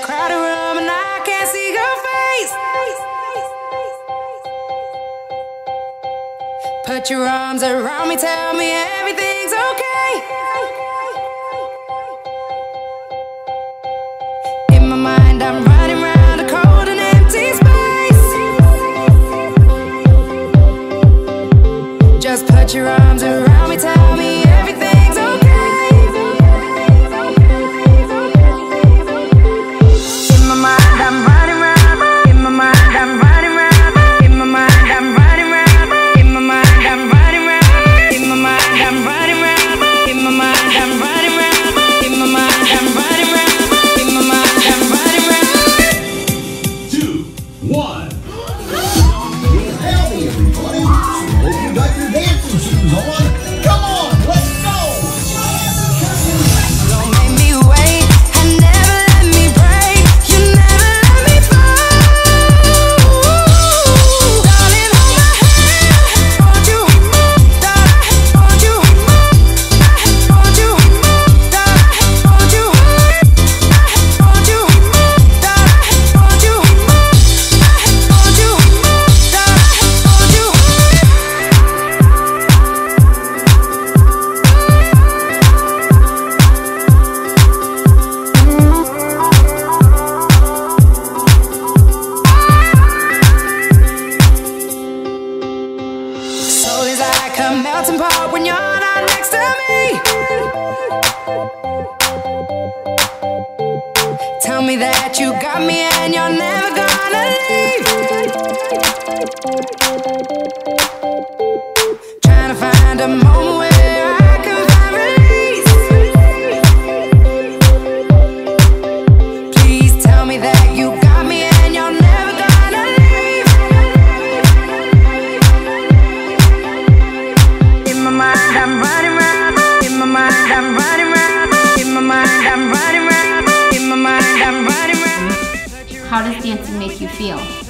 crowded room and I can't see your face. Put your arms around me, tell me everything's okay. In my mind, I'm running around a cold and empty space. Just put your arms around ok 敢 A melting pot when you're not next to me. Tell me that you got me and you're never gonna leave. Trying to find a moment How does dancing make you feel?